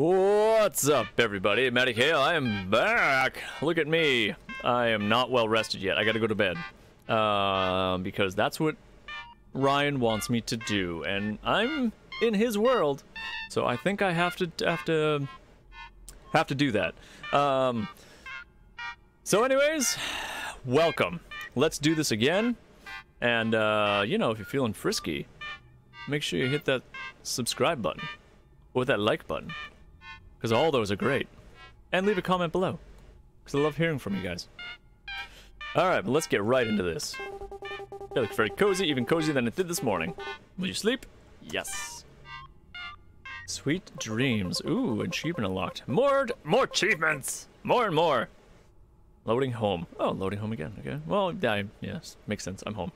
What's up, everybody? Matty Hale, I am back. Look at me. I am not well rested yet. I gotta go to bed. Um, because that's what Ryan wants me to do, and I'm in his world, so I think I have to have to have to do that. Um, so, anyways, welcome. Let's do this again, and uh, you know, if you're feeling frisky, make sure you hit that subscribe button or that like button because all those are great. And leave a comment below, because I love hearing from you guys. Alright, but let's get right into this. It looks very cozy, even cozier than it did this morning. Will you sleep? Yes. Sweet dreams. Ooh, achievement unlocked. More, more achievements! More and more! Loading home. Oh, loading home again. Okay. Well, yeah, yes, makes sense. I'm home.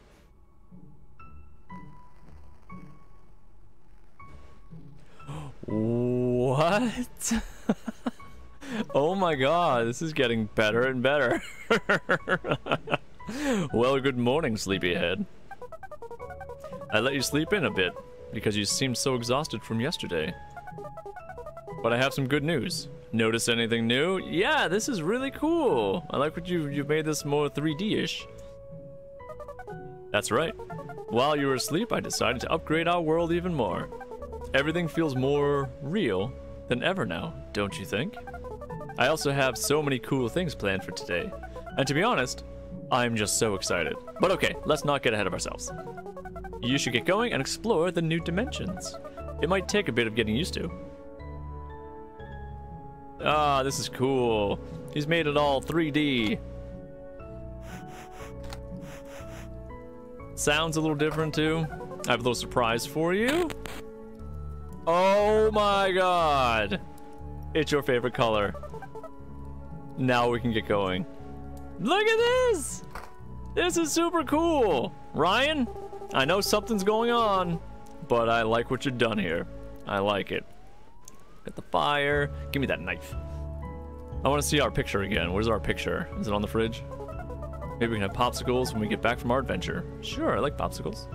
What? oh my god, this is getting better and better. well, good morning, sleepyhead. I let you sleep in a bit because you seemed so exhausted from yesterday. But I have some good news. Notice anything new? Yeah, this is really cool. I like what you you made this more 3D-ish. That's right. While you were asleep, I decided to upgrade our world even more. Everything feels more real than ever now, don't you think? I also have so many cool things planned for today. And to be honest, I'm just so excited. But okay, let's not get ahead of ourselves. You should get going and explore the new dimensions. It might take a bit of getting used to. Ah, this is cool. He's made it all 3D. Sounds a little different too. I have a little surprise for you. Oh my god. It's your favorite color. Now we can get going. Look at this! This is super cool. Ryan, I know something's going on, but I like what you've done here. I like it. Get the fire. Give me that knife. I want to see our picture again. Where's our picture? Is it on the fridge? Maybe we can have popsicles when we get back from our adventure. Sure, I like popsicles.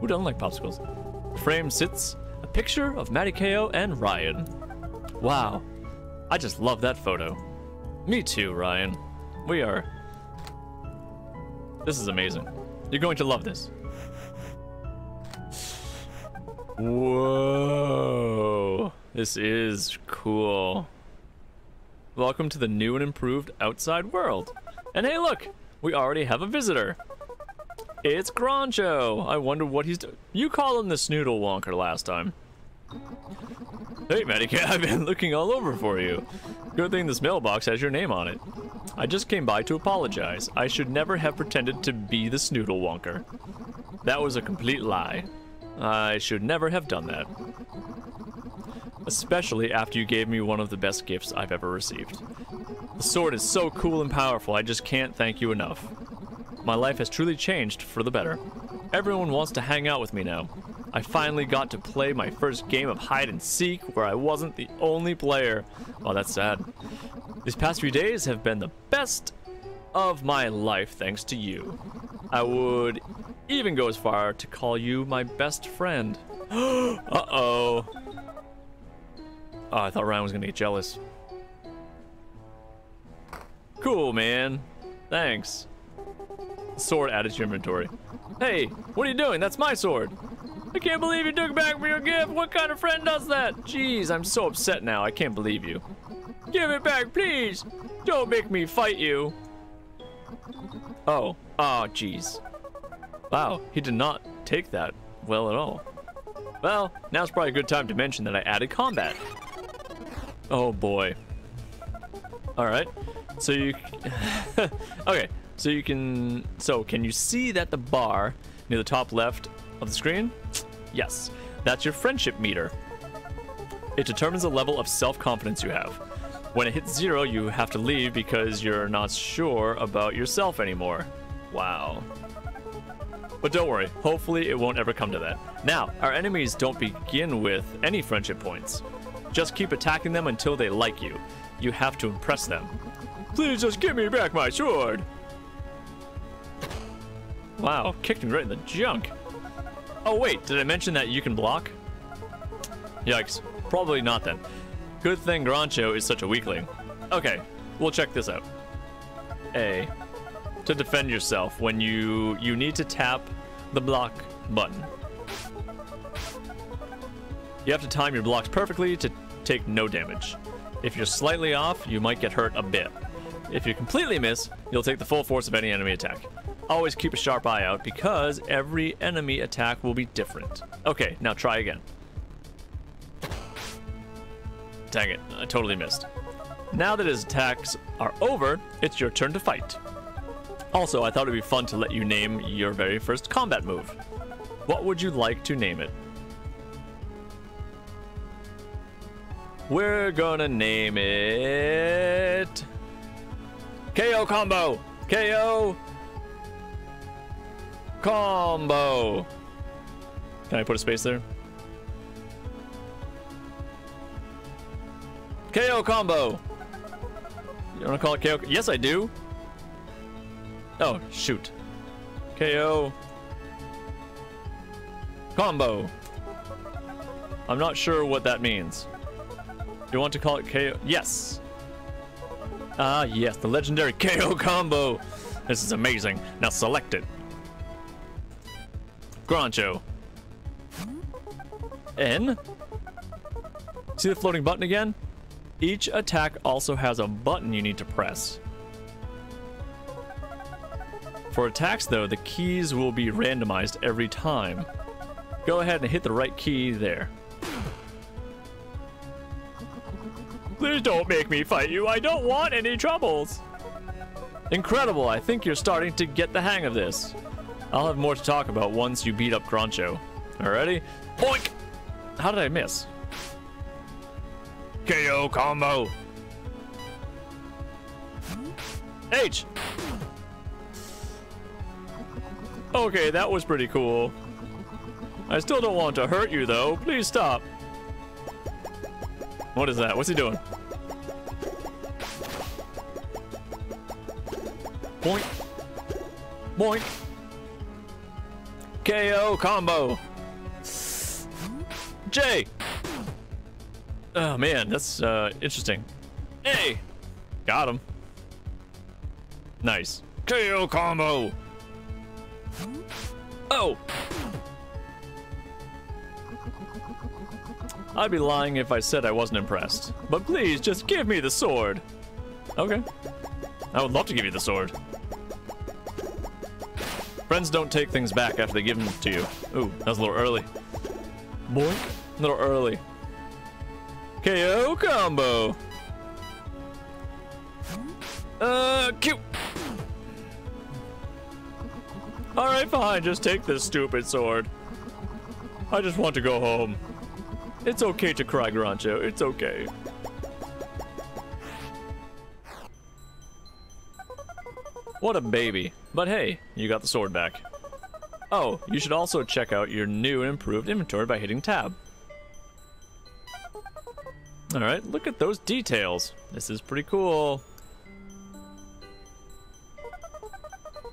Who doesn't like popsicles? Frame sits picture of Matty KO and Ryan. Wow, I just love that photo. Me too, Ryan. We are. This is amazing. You're going to love this. Whoa. This is cool. Welcome to the new and improved outside world. And hey, look, we already have a visitor. It's Groncho. I wonder what he's doing. You call him the Snoodle Wonker last time. Hey, Matty, I've been looking all over for you. Good thing this mailbox has your name on it. I just came by to apologize. I should never have pretended to be the Snoodle Wonker. That was a complete lie. I should never have done that. Especially after you gave me one of the best gifts I've ever received. The sword is so cool and powerful, I just can't thank you enough. My life has truly changed for the better. Everyone wants to hang out with me now. I finally got to play my first game of hide and seek where I wasn't the only player. Oh, that's sad. These past few days have been the best of my life thanks to you. I would even go as far to call you my best friend. Uh-oh. Oh, I thought Ryan was gonna get jealous. Cool, man. Thanks. Sword added to your inventory. Hey, what are you doing? That's my sword. I can't believe you took back your gift. What kind of friend does that? Jeez, I'm so upset now. I can't believe you. Give it back, please. Don't make me fight you. Oh. Oh, jeez. Wow, he did not take that well at all. Well, now's probably a good time to mention that I added combat. Oh boy. Alright. So you... okay, so you can... So, can you see that the bar near the top left of the screen? Yes, that's your friendship meter. It determines the level of self-confidence you have. When it hits zero, you have to leave because you're not sure about yourself anymore. Wow. But don't worry, hopefully it won't ever come to that. Now, our enemies don't begin with any friendship points. Just keep attacking them until they like you. You have to impress them. Please just give me back my sword! Wow, kicked me right in the junk. Oh wait, did I mention that you can block? Yikes, probably not then. Good thing Grancho is such a weakling. Okay, we'll check this out. A. To defend yourself when you you need to tap the block button. You have to time your blocks perfectly to take no damage. If you're slightly off, you might get hurt a bit. If you completely miss, you'll take the full force of any enemy attack. Always keep a sharp eye out because every enemy attack will be different. Okay, now try again. Dang it, I totally missed. Now that his attacks are over, it's your turn to fight. Also, I thought it'd be fun to let you name your very first combat move. What would you like to name it? We're gonna name it... KO Combo! KO Combo! Can I put a space there? KO Combo! You wanna call it KO? Yes, I do! Oh, shoot. KO Combo. I'm not sure what that means. Do you want to call it KO? Yes. Ah, yes, the legendary KO combo. This is amazing. Now select it. Grancho. N. See the floating button again? Each attack also has a button you need to press. For attacks, though, the keys will be randomized every time. Go ahead and hit the right key there. Please don't make me fight you. I don't want any troubles. Incredible. I think you're starting to get the hang of this. I'll have more to talk about once you beat up Grancho. Alrighty? Boink! How did I miss? KO combo. H! Okay, that was pretty cool. I still don't want to hurt you, though. Please stop. What is that? What's he doing? Boink. Boink. KO combo. J. Oh man, that's uh, interesting. A. Got him. Nice. KO combo. Oh. I'd be lying if I said I wasn't impressed. But please, just give me the sword. Okay. I would love to give you the sword. Friends don't take things back after they give them to you. Ooh, that was a little early. Boink. A little early. KO combo. Uh, cute. Alright, fine. Just take this stupid sword. I just want to go home. It's okay to cry, Grancho. It's okay. What a baby. But hey, you got the sword back. Oh, you should also check out your new and improved inventory by hitting tab. Alright, look at those details. This is pretty cool.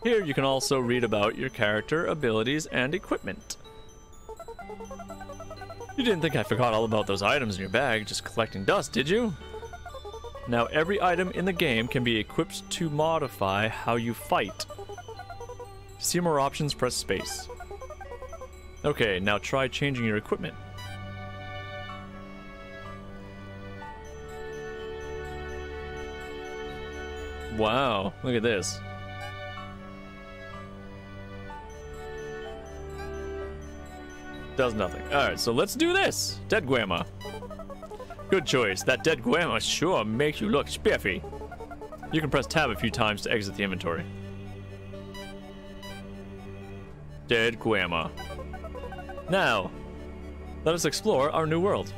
Here you can also read about your character, abilities, and equipment. You didn't think I forgot all about those items in your bag just collecting dust, did you? Now every item in the game can be equipped to modify how you fight. See more options, press space. Okay, now try changing your equipment. Wow, look at this. Does nothing. Alright, so let's do this. Dead Guema. Good choice. That dead Guema sure makes you look spiffy. You can press tab a few times to exit the inventory. Dead Guema. Now, let us explore our new world.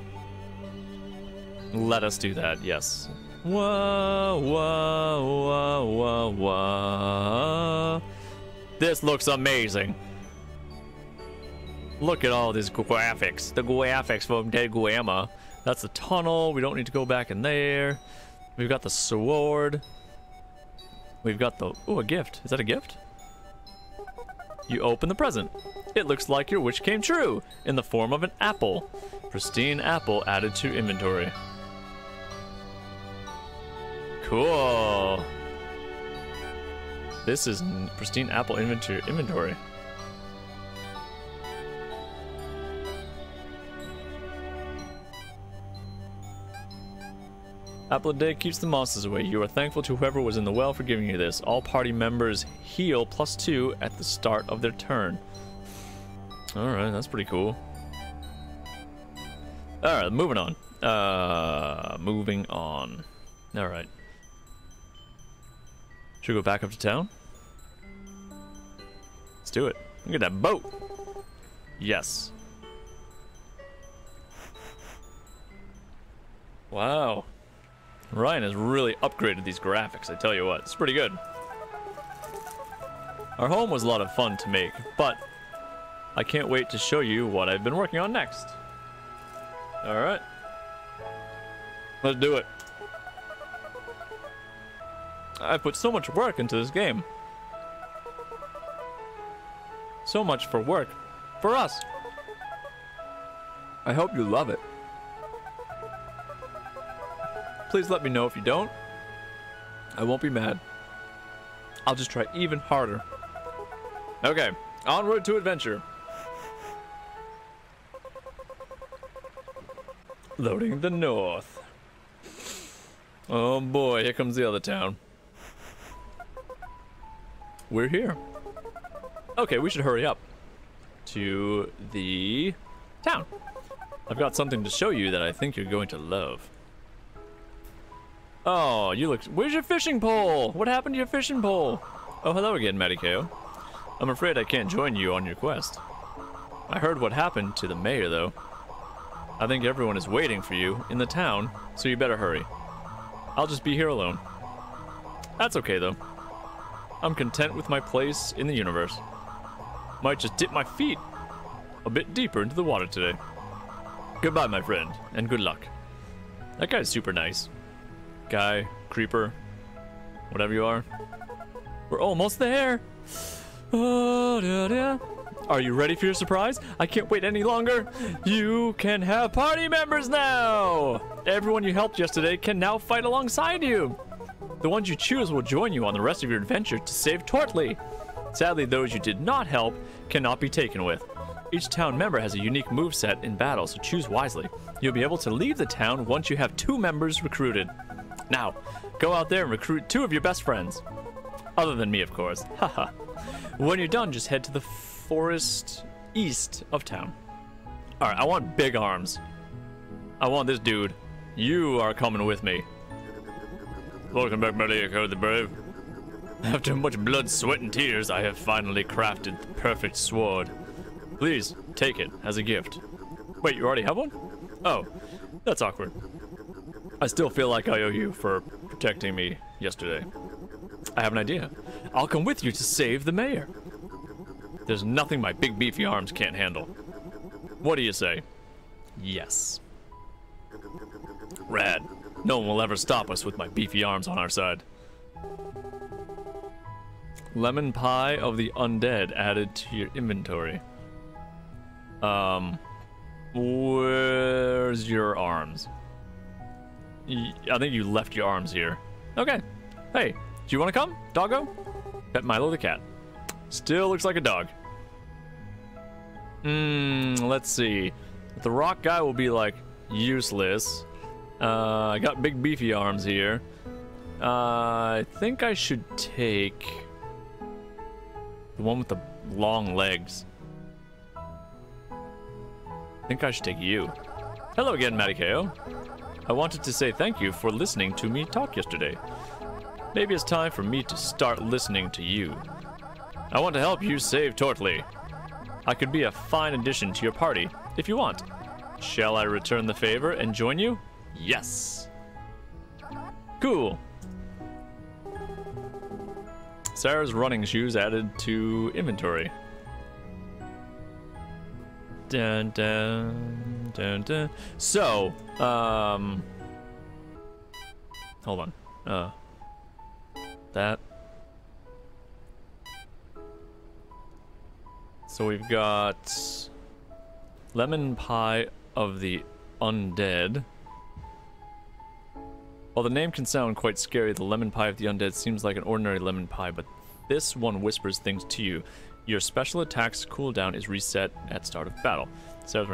Let us do that, yes. Whoa, whoa, whoa, whoa, whoa. This looks amazing. Look at all these graphics. The graphics from Dead Guema. That's the tunnel. We don't need to go back in there. We've got the sword. We've got the... Oh, a gift. Is that a gift? You open the present. It looks like your wish came true in the form of an apple. Pristine apple added to inventory. Cool. This is pristine apple inventory. inventory. Apple day keeps the monsters away. You are thankful to whoever was in the well for giving you this. All party members heal plus two at the start of their turn. Alright, that's pretty cool. Alright, moving on. Uh, moving on. Alright. Should we go back up to town? Let's do it. Look at that boat. Yes. Wow. Ryan has really upgraded these graphics, I tell you what. It's pretty good. Our home was a lot of fun to make, but I can't wait to show you what I've been working on next. Alright. Let's do it. I've put so much work into this game. So much for work. For us. I hope you love it. Please let me know if you don't. I won't be mad. I'll just try even harder. Okay, onward to adventure. Loading the north. Oh boy, here comes the other town. We're here. Okay, we should hurry up to the town. I've got something to show you that I think you're going to love. Oh, you look... Where's your fishing pole? What happened to your fishing pole? Oh, hello again, Matty KO. I'm afraid I can't join you on your quest. I heard what happened to the mayor, though. I think everyone is waiting for you in the town, so you better hurry. I'll just be here alone. That's okay, though. I'm content with my place in the universe. Might just dip my feet a bit deeper into the water today. Goodbye, my friend, and good luck. That guy's super nice guy, creeper, whatever you are. We're almost there. Oh, da, da. Are you ready for your surprise? I can't wait any longer. You can have party members now. Everyone you helped yesterday can now fight alongside you. The ones you choose will join you on the rest of your adventure to save Tortly. Sadly, those you did not help cannot be taken with. Each town member has a unique move set in battle, so choose wisely. You'll be able to leave the town once you have two members recruited. Now, go out there and recruit two of your best friends. Other than me, of course. Haha. when you're done, just head to the forest east of town. Alright, I want big arms. I want this dude. You are coming with me. Welcome back, Matty KO the Brave. After much blood, sweat, and tears, I have finally crafted the perfect sword. Please, take it as a gift. Wait, you already have one? Oh, that's awkward. I still feel like I owe you for protecting me yesterday. I have an idea. I'll come with you to save the mayor. There's nothing my big beefy arms can't handle. What do you say? Yes. Rad. No one will ever stop us with my beefy arms on our side. Lemon pie of the undead added to your inventory. Um, where's your arms? I think you left your arms here. Okay. Hey, do you want to come, doggo? Pet Milo the cat. Still looks like a dog. Hmm, let's see. The rock guy will be like useless. Uh, I got big beefy arms here. Uh, I think I should take the one with the long legs. I think I should take you. Hello again, Matty KO. I wanted to say thank you for listening to me talk yesterday. Maybe it's time for me to start listening to you. I want to help you save Tortly. I could be a fine addition to your party, if you want. Shall I return the favor and join you? Yes. Cool. Sarah's running shoes added to inventory. Dun, dun, dun, dun. So, um, hold on. Uh, that. So we've got lemon pie of the undead. While the name can sound quite scary, the lemon pie of the undead seems like an ordinary lemon pie, but this one whispers things to you. Your special attack's cooldown is reset at start of battle. So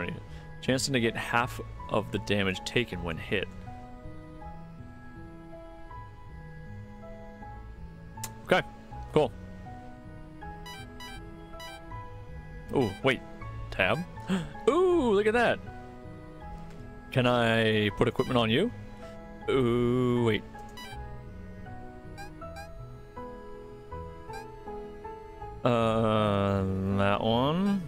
chance to negate half of the damage taken when hit. Okay, cool. Oh, wait. Tab? Ooh, look at that. Can I put equipment on you? Ooh, wait. Uh, that one.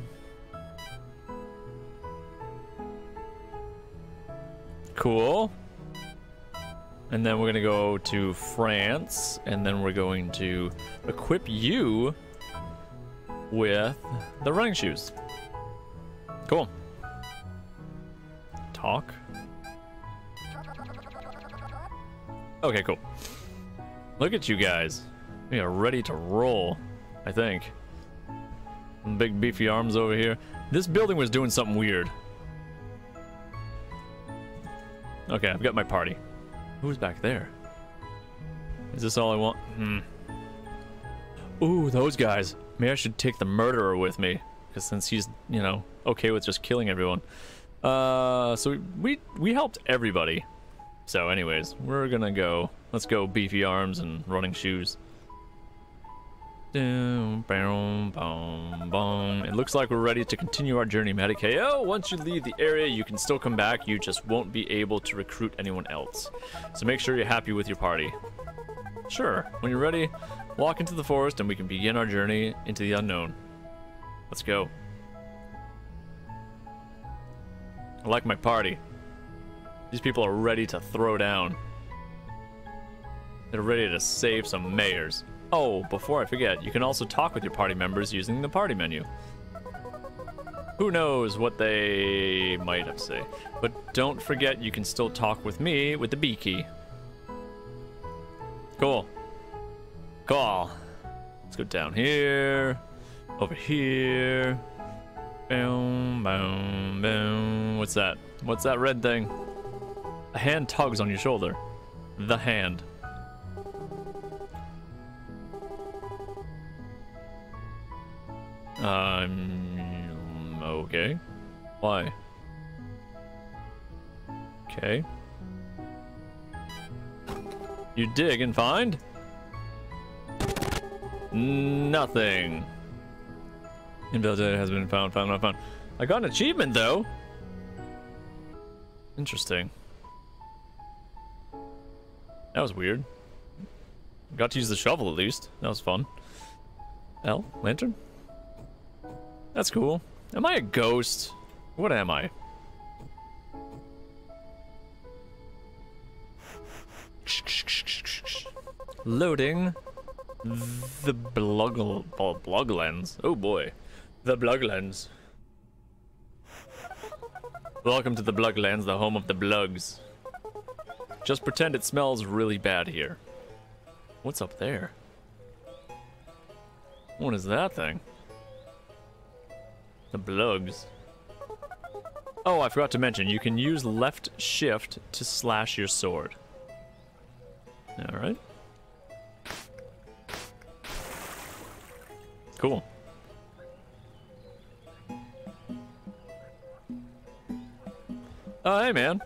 Cool. And then we're going to go to France, and then we're going to equip you with the running shoes. Cool. Talk. Okay, cool. Look at you guys. We are ready to roll, I think. Big beefy arms over here. This building was doing something weird. Okay, I've got my party. Who's back there? Is this all I want? Hmm. Ooh, those guys. Maybe I should take the murderer with me. Because since he's, you know, okay with just killing everyone. Uh, so we, we helped everybody. So anyways, we're gonna go. Let's go beefy arms and running shoes. It looks like we're ready to continue our journey, Matty KO. Oh, once you leave the area, you can still come back. You just won't be able to recruit anyone else. So make sure you're happy with your party. Sure, when you're ready, walk into the forest and we can begin our journey into the unknown. Let's go. I like my party. These people are ready to throw down. They're ready to save some mayors. Oh, before I forget, you can also talk with your party members using the party menu. Who knows what they might have to say. But don't forget you can still talk with me with the B key. Cool. Cool. Let's go down here. Over here. Boom, boom, boom. What's that? What's that red thing? A hand tugs on your shoulder. The hand. Um, okay. Why? Okay. You dig and find? Nothing. Invalidator has been found, found, not found. I got an achievement though. Interesting. That was weird. Got to use the shovel at least. That was fun. L? Lantern? That's cool. Am I a ghost? What am I? Loading the blog, oh, Blug Lands. Oh boy. The Blug Lands. Welcome to the Blug Lands, the home of the Blugs. Just pretend it smells really bad here. What's up there? What is that thing? The Blugs. Oh, I forgot to mention, you can use left shift to slash your sword. Alright. Cool. Oh, hey, man.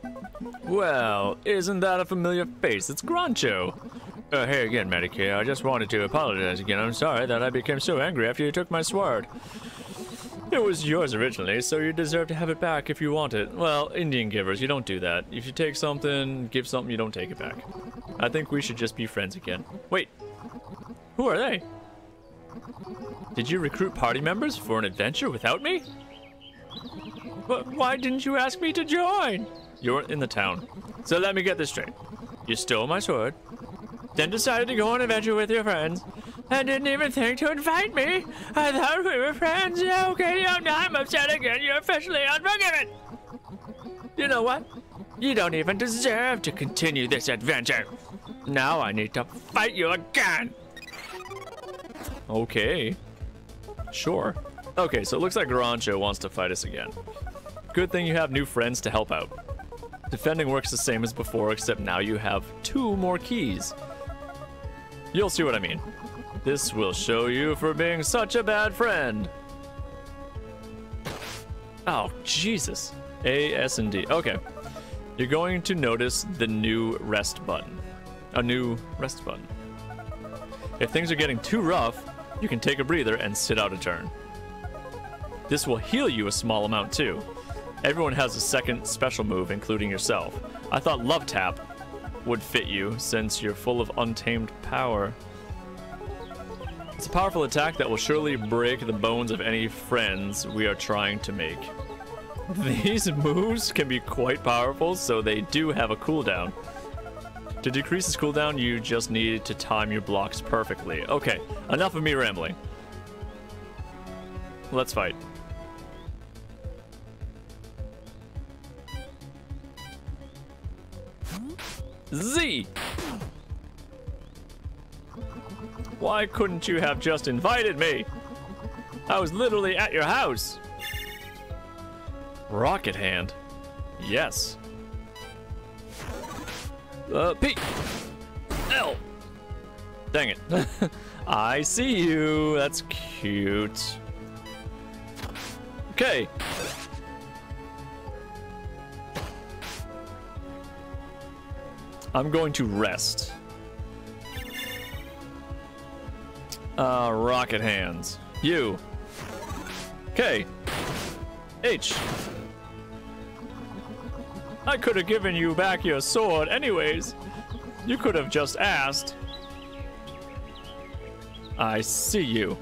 Well, isn't that a familiar face? It's Groncho. Uh, hey again, Matty KO. I just wanted to apologize again. I'm sorry that I became so angry after you took my sword. It was yours originally, so you deserve to have it back if you want it. Well, Indian givers, you don't do that. If you take something, give something, you don't take it back. I think we should just be friends again. Wait, who are they? Did you recruit party members for an adventure without me? But why didn't you ask me to join? You're in the town. So let me get this straight. You stole my sword, then decided to go on an adventure with your friends, and didn't even think to invite me. I thought we were friends. Yeah, okay, yeah, now I'm upset again. You're officially unforgiven. You know what? You don't even deserve to continue this adventure. Now I need to fight you again. Okay. Sure. Okay, so it looks like Garancho wants to fight us again. Good thing you have new friends to help out. Defending works the same as before, except now you have two more keys. You'll see what I mean. This will show you for being such a bad friend. Oh, Jesus. A, S, and D. Okay. You're going to notice the new rest button. A new rest button. If things are getting too rough, you can take a breather and sit out a turn. This will heal you a small amount too. Everyone has a second special move, including yourself. I thought Love Tap would fit you since you're full of untamed power. It's a powerful attack that will surely break the bones of any friends we are trying to make. These moves can be quite powerful, so they do have a cooldown. To decrease this cooldown, you just need to time your blocks perfectly. Okay, enough of me rambling. Let's fight. Z! Why couldn't you have just invited me? I was literally at your house. Rocket hand. Yes. Uh, P. L. Dang it. I see you. That's cute. Okay. I'm going to rest. Uh, rocket hands. You. Okay. H. I could have given you back your sword anyways. You could have just asked. I see you.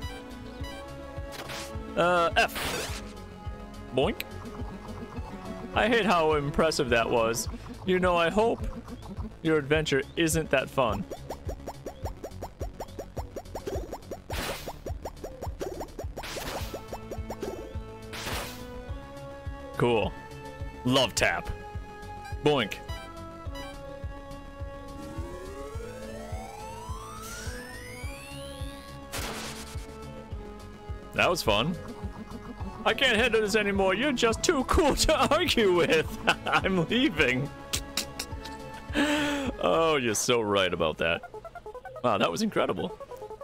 Uh, F. Boink. I hate how impressive that was. You know, I hope your adventure isn't that fun. Cool. Love tap. Boink. That was fun. I can't handle this anymore. You're just too cool to argue with. I'm leaving. oh, you're so right about that. Wow, that was incredible.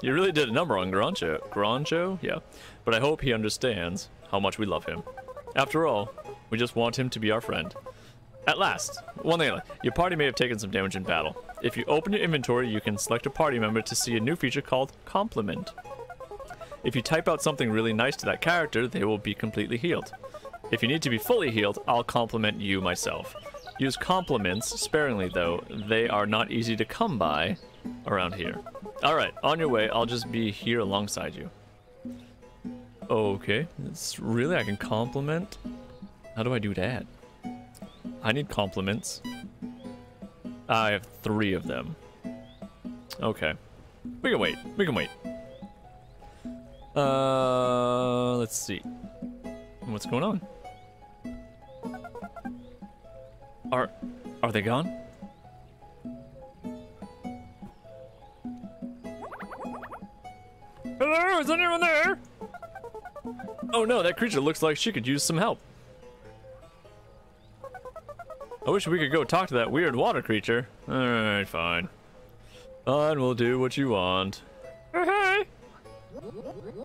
You really did a number on Grancho. Grancho? Yeah. But I hope he understands how much we love him. After all, we just want him to be our friend. At last, one thing, your party may have taken some damage in battle. If you open your inventory, you can select a party member to see a new feature called Compliment. If you type out something really nice to that character, they will be completely healed. If you need to be fully healed, I'll compliment you myself. Use compliments sparingly though, they are not easy to come by around here. Alright, on your way, I'll just be here alongside you. Okay, it's really, I can compliment? How do I do that? I need compliments. I have three of them. Okay. We can wait. We can wait. Uh, let's see. What's going on? Are are they gone? Hello, is anyone there? Oh no, that creature looks like she could use some help. I wish we could go talk to that weird water creature. Alright, fine. Fine, we'll do what you want. Hey!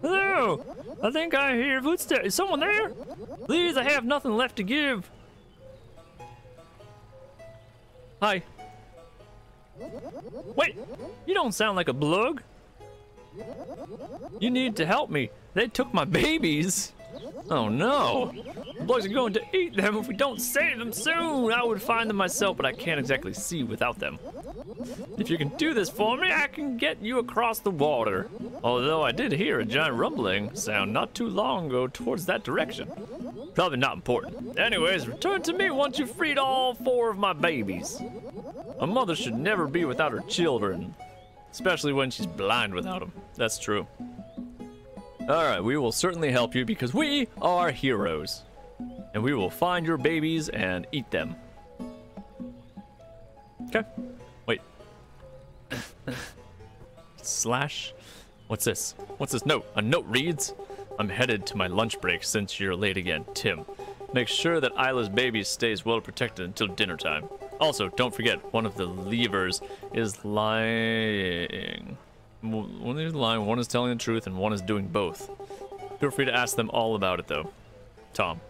Hello! I think I hear footsteps. Is someone there? Please, I have nothing left to give. Hi. Wait! You don't sound like a blug. You need to help me. They took my babies. Oh no! The boys are going to eat them if we don't save them soon! I would find them myself, but I can't exactly see without them. If you can do this for me, I can get you across the water. Although I did hear a giant rumbling sound not too long ago towards that direction. Probably not important. Anyways, return to me once you've freed all four of my babies. A mother should never be without her children. Especially when she's blind without them. That's true. Alright, we will certainly help you because we are heroes. And we will find your babies and eat them. Okay. Wait. Slash. What's this? What's this note? A note reads, I'm headed to my lunch break since you're late again, Tim. Make sure that Isla's baby stays well protected until dinner time. Also, don't forget, one of the levers is lying. One is lying, one is telling the truth, and one is doing both. Feel free to ask them all about it, though. Tom.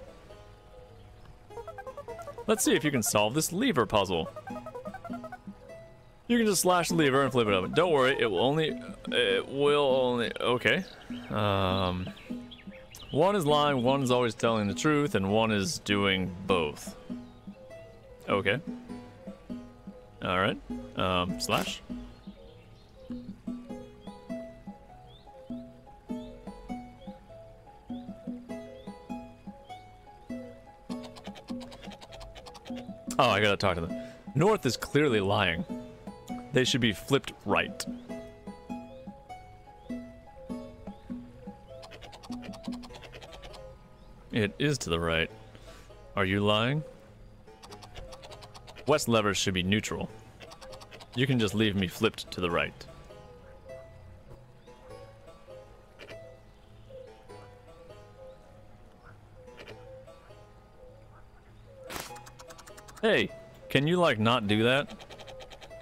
Let's see if you can solve this lever puzzle. You can just slash the lever and flip it open. Don't worry, it will only... It will only... Okay. Um... One is lying, one is always telling the truth, and one is doing both. Okay. Alright. Um, slash. Oh, I gotta talk to them. North is clearly lying. They should be flipped right. It is to the right. Are you lying? West levers should be neutral. You can just leave me flipped to the right. Hey, can you like not do that?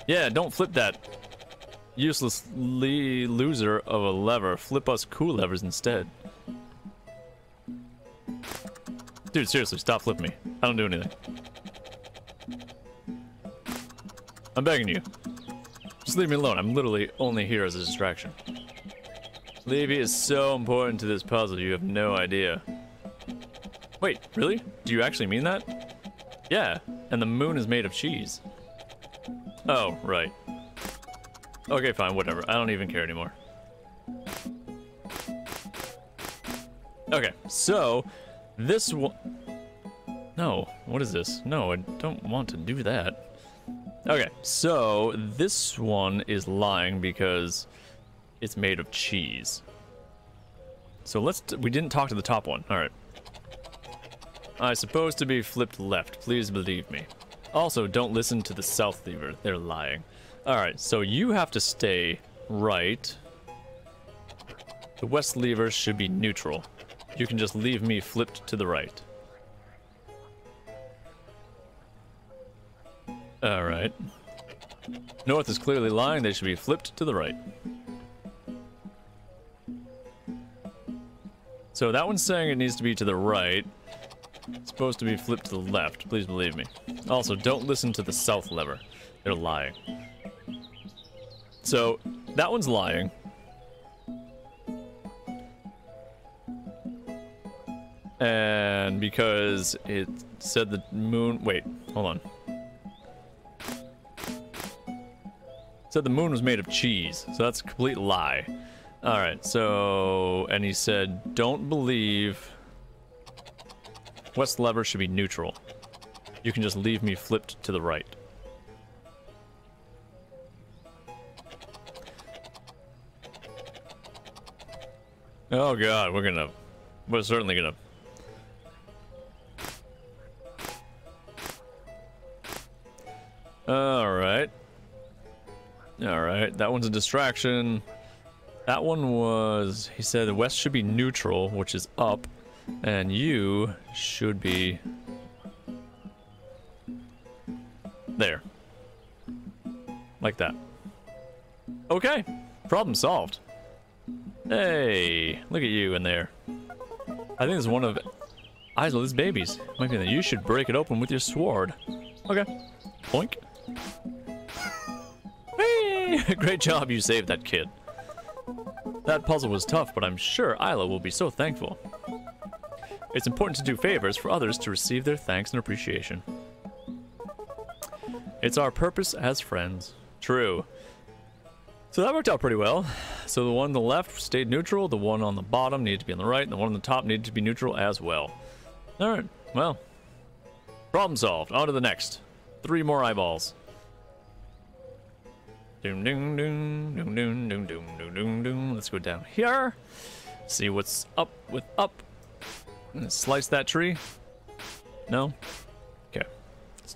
Yeah, don't flip that useless loser of a lever. Flip us cool levers instead. Dude, seriously, stop flipping me. I don't do anything. I'm begging you. Just leave me alone. I'm literally only here as a distraction. Levy is so important to this puzzle, you have no idea. Wait, really? Do you actually mean that? Yeah, and the moon is made of cheese. Oh, right. Okay, fine, whatever. I don't even care anymore. Okay, so this one... No, what is this? No, I don't want to do that. Okay, so this one is lying because it's made of cheese. So let's... we didn't talk to the top one. Alright. I suppose to be flipped left. Please believe me. Also, don't listen to the south lever. They're lying. Alright, so you have to stay right. The west lever should be neutral. You can just leave me flipped to the right. Alright. North is clearly lying. They should be flipped to the right. So that one's saying it needs to be to the right. It's supposed to be flipped to the left. Please believe me. Also, don't listen to the south lever. They're lying. So, that one's lying. And because it said the moon... Wait, hold on. Said the moon was made of cheese, so that's a complete lie. All right, so, and he said, don't believe west lever should be neutral. You can just leave me flipped to the right. Oh god, we're gonna, we're certainly gonna That one's a distraction. That one was, he said the west should be neutral, which is up, and you should be there. Like that. Okay, problem solved. Hey, look at you in there. I think it's one of Isla's babies. Might be that you should break it open with your sword. Okay. Boink. Great job, you saved that kid. That puzzle was tough, but I'm sure Isla will be so thankful. It's important to do favors for others to receive their thanks and appreciation. It's our purpose as friends. True. So that worked out pretty well. So the one on the left stayed neutral, the one on the bottom needed to be on the right, and the one on the top needed to be neutral as well. Alright, well. Problem solved. On to the next. Three more eyeballs. Doom, doom, doom, doom, doom, doom, doom, doom, doom, doom. Let's go down here. See what's up with up. Slice that tree. No? Okay.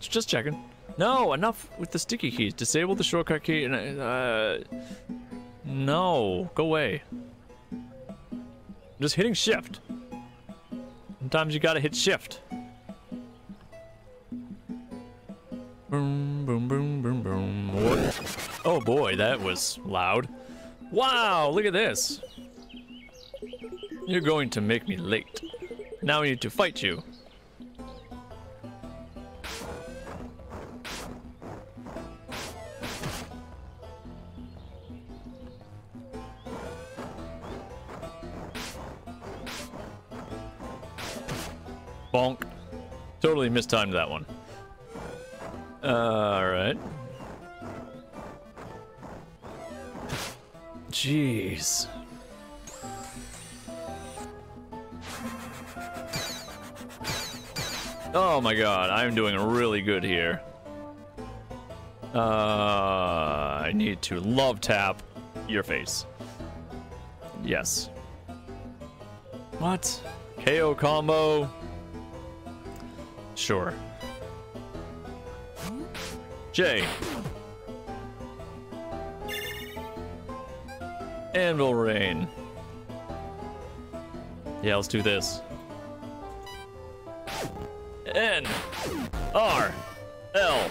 Just checking. No, enough with the sticky keys. Disable the shortcut key and, uh... No, go away. I'm just hitting shift. Sometimes you gotta hit shift. Boom, boom, boom, boom, boom. What? Oh boy, that was loud. Wow, look at this. You're going to make me late. Now we need to fight you. Bonk. Totally mistimed that one. Alright. Jeez. Oh my god, I'm doing really good here. Uh, I need to love tap your face. Yes. What? KO combo? Sure. J. Anvil Rain. Yeah, let's do this. N R L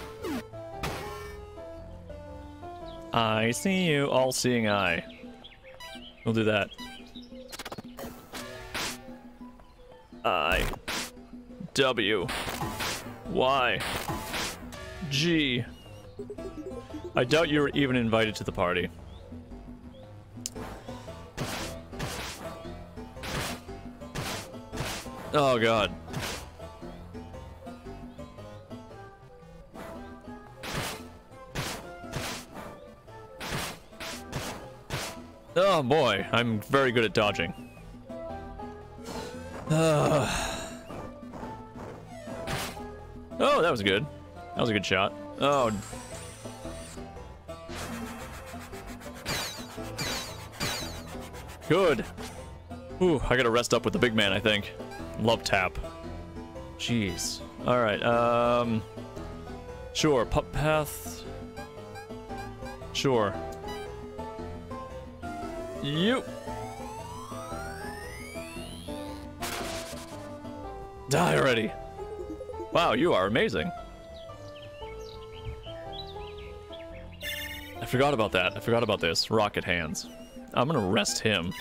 I see you, all seeing eye. We'll do that. I W Y G I doubt you were even invited to the party. Oh god. Oh boy, I'm very good at dodging. Oh, that was good. That was a good shot. Oh. Good. Ooh, I gotta rest up with the big man, I think. Love tap. Jeez. Alright, um... Sure, pup path... Sure. You. Die already. Wow, you are amazing. I forgot about that. I forgot about this. Rocket hands. I'm gonna rest him.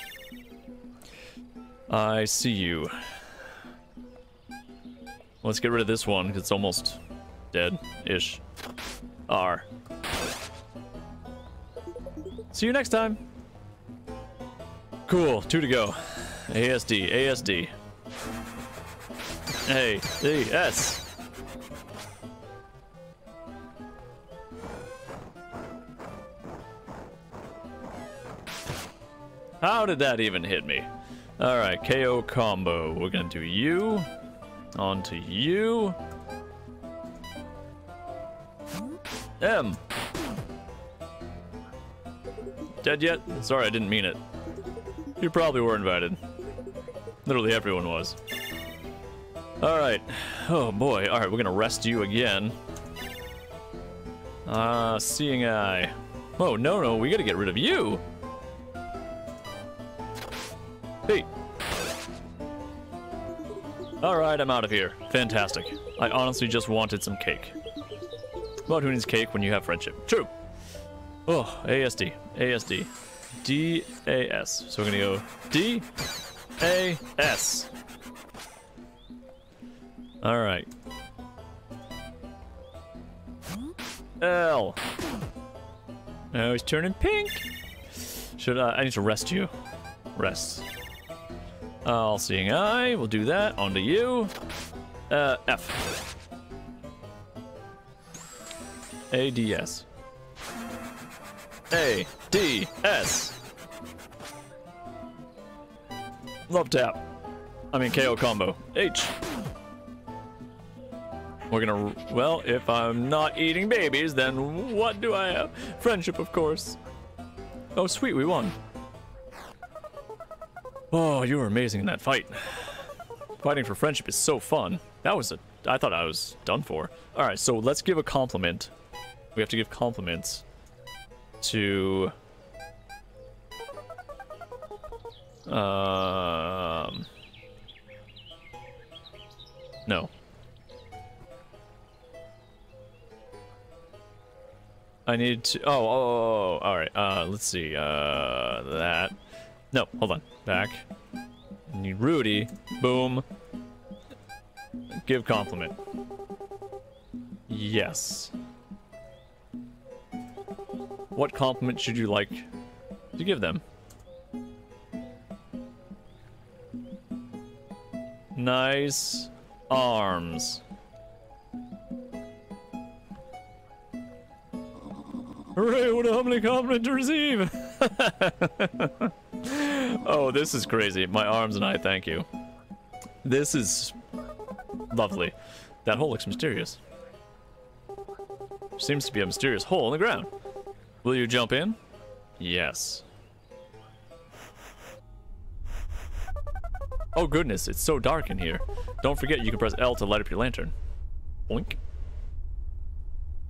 I see you. Let's get rid of this one, because it's almost dead-ish. R. See you next time. Cool, two to go. ASD, ASD. A, D, S. How did that even hit me? Alright, KO combo. We're gonna do you. On to you. M. Dead yet? Sorry, I didn't mean it. You probably were invited. Literally everyone was. Alright. Oh boy. Alright, we're gonna rest you again. Ah, uh, seeing eye. Oh, no, no, we gotta get rid of you! Hey! Alright, I'm out of here. Fantastic. I honestly just wanted some cake. About who needs cake when you have friendship? True! Oh, ASD. ASD. D-A-S. So we're gonna go D-A-S. Alright. L. Now he's turning pink. Should I? I need to rest you. Rest. All seeing eye. We'll do that. On to you. Uh, F. A D S. A D S. Love tap. I mean KO combo. H. We're gonna, well, if I'm not eating babies, then what do I have? Friendship, of course. Oh, sweet, we won. Oh, you were amazing in that fight. Fighting for friendship is so fun. That was a, I thought I was done for. All right, so let's give a compliment. We have to give compliments to, um, no. I need to. Oh, oh, oh, oh, all right. Uh, let's see. Uh, that. No, hold on. Back. I need Rudy. Boom. Give compliment. Yes. What compliment should you like to give them? Nice arms. Hooray, what a humbling compliment to receive! oh, this is crazy. My arms and I thank you. This is lovely. That hole looks mysterious. Seems to be a mysterious hole in the ground. Will you jump in? Yes. Oh goodness, it's so dark in here. Don't forget you can press L to light up your lantern. Boink.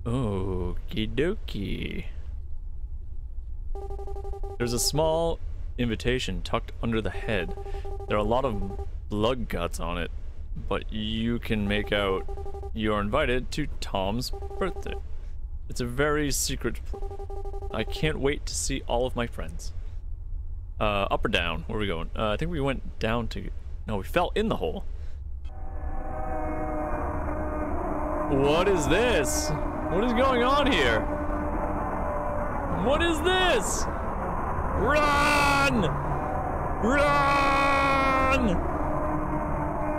Okie dokie. There's a small invitation tucked under the head. There are a lot of blood guts on it, but you can make out you're invited to Tom's birthday. It's a very secret. I can't wait to see all of my friends. Uh, up or down? Where are we going? Uh, I think we went down to... No, we fell in the hole. What is this? What is going on here? What is this? Run! Run!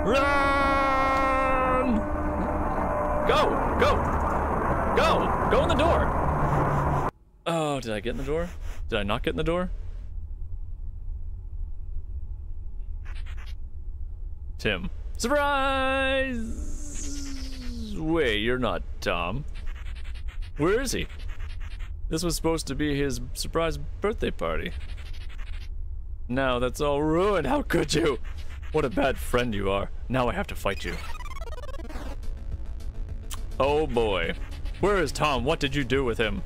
Run! Go! Go! Go! Go in the door! Oh, did I get in the door? Did I not get in the door? Tim. Surprise! Wait, you're not Tom. Where is he? This was supposed to be his surprise birthday party. Now that's all ruined. How could you? What a bad friend you are. Now I have to fight you. Oh boy. Where is Tom? What did you do with him?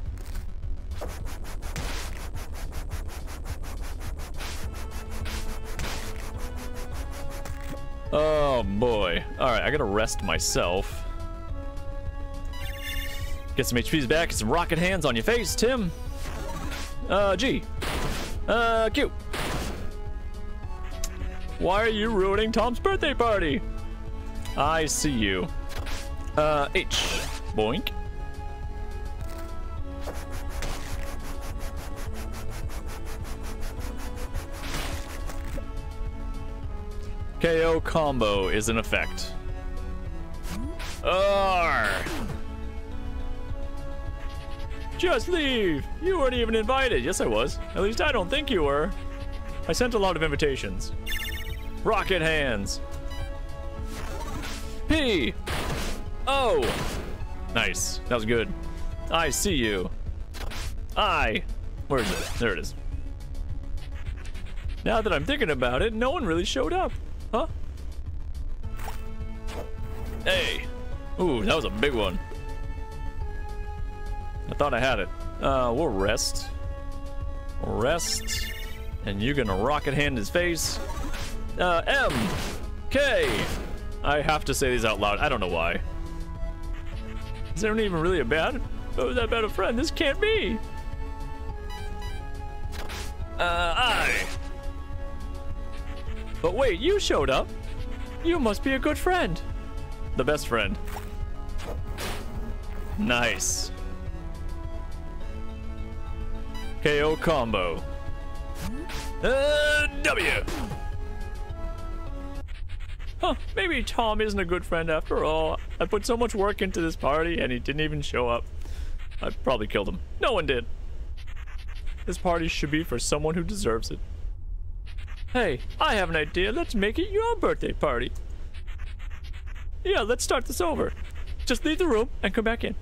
Oh boy. Alright, I gotta rest myself. Get some HPs back, get some rocket hands on your face, Tim. Uh, G. Uh, Q. Why are you ruining Tom's birthday party? I see you. Uh, H. Boink. KO combo is in effect. Arr! Just leave! You weren't even invited. Yes, I was. At least I don't think you were. I sent a lot of invitations. Rocket hands. P. Oh. Nice. That was good. I see you. I. Where is it? There it is. Now that I'm thinking about it, no one really showed up. Huh? Hey. Ooh, that was a big one. I thought I had it. Uh, we'll rest. Rest. And you're gonna rocket hand his face. Uh, M. K. I have to say these out loud. I don't know why. Is there even really a bad? Oh, that bad a friend? This can't be. Uh, I. But wait, you showed up. You must be a good friend. The best friend. Nice. KO combo. Uh, w. Huh, maybe Tom isn't a good friend after all. I put so much work into this party and he didn't even show up. I probably killed him. No one did. This party should be for someone who deserves it. Hey, I have an idea. Let's make it your birthday party. Yeah, let's start this over. Just leave the room and come back in.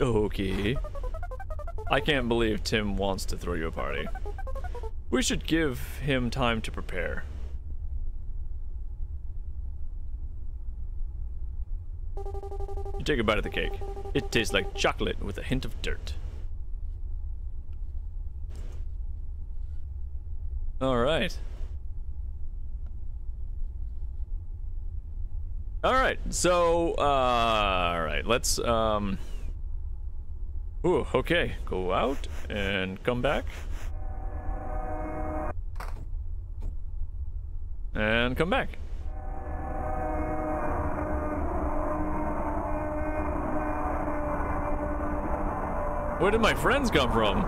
Okay. I can't believe Tim wants to throw you a party. We should give him time to prepare. You take a bite of the cake. It tastes like chocolate with a hint of dirt. All right. All right, so uh, all right, let's um. Ooh, okay, go out and come back. And come back. Where did my friends come from?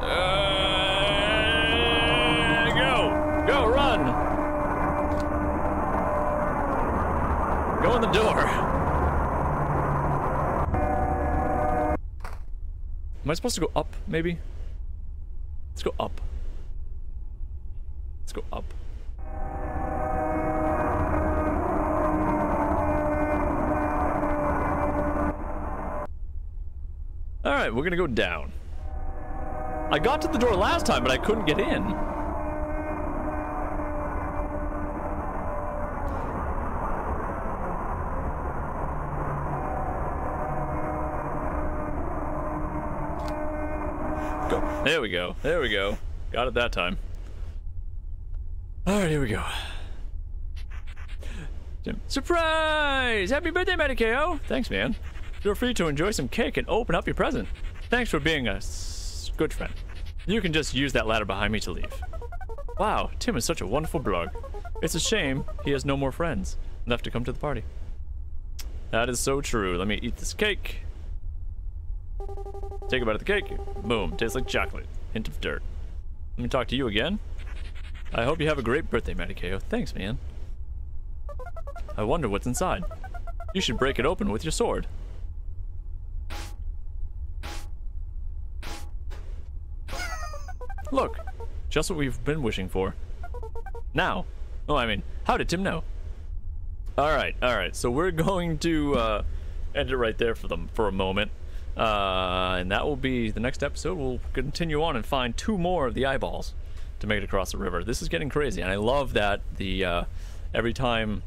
Uh, go! Go, run! Go in the door. Am I supposed to go up, maybe? Let's go up. Let's go up. Alright, we're gonna go down. I got to the door last time, but I couldn't get in. There we go. There we go. Got it that time. Alright, here we go. Surprise! Happy birthday, Matty KO! Thanks, man. Feel free to enjoy some cake and open up your present. Thanks for being a good friend. You can just use that ladder behind me to leave. Wow, Tim is such a wonderful blug. It's a shame he has no more friends left to come to the party. That is so true. Let me eat this cake. Take a bite of the cake. Boom, tastes like chocolate. Hint of dirt. Let me talk to you again. I hope you have a great birthday, Matty KO. Thanks, man. I wonder what's inside. You should break it open with your sword. Look, just what we've been wishing for. Now. Oh, I mean, how did Tim know? Alright, alright, so we're going to uh, end it right there for them for a moment. Uh, and that will be the next episode. We'll continue on and find two more of the eyeballs to make it across the river. This is getting crazy, and I love that the uh, every time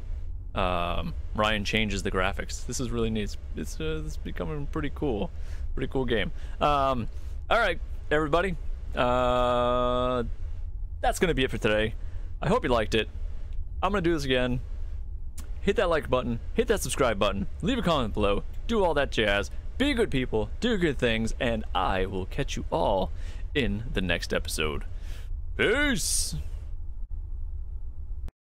um, Ryan changes the graphics. This is really neat. It's, it's, uh, it's becoming pretty cool. Pretty cool game. Um, all right, everybody. Uh, that's going to be it for today. I hope you liked it. I'm to do this again. Hit that like button, hit that subscribe button, leave a comment below, do all that jazz. Be good people, do good things, and I will catch you all in the next episode. Peace!